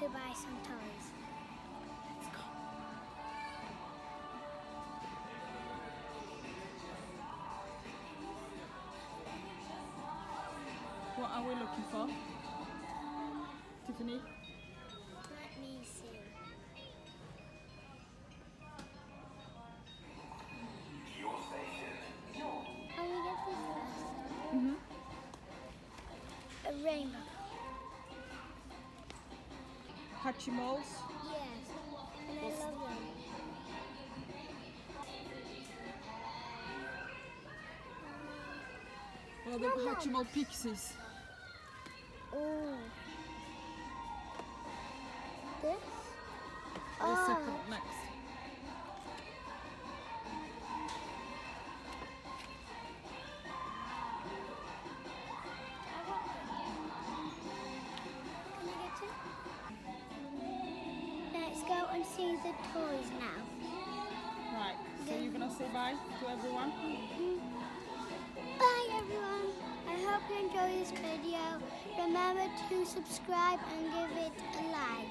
to buy some toys. What are we looking for? Tiffany? Hatchimals. Yes. And I love them. Or the Hatchimal Pixies. Oh. This? Oh. Let's go and see the toys now. Right. So you're gonna say bye to everyone? Mm-hmm. Bye everyone. I hope you enjoy this video. Remember to subscribe and give it a like.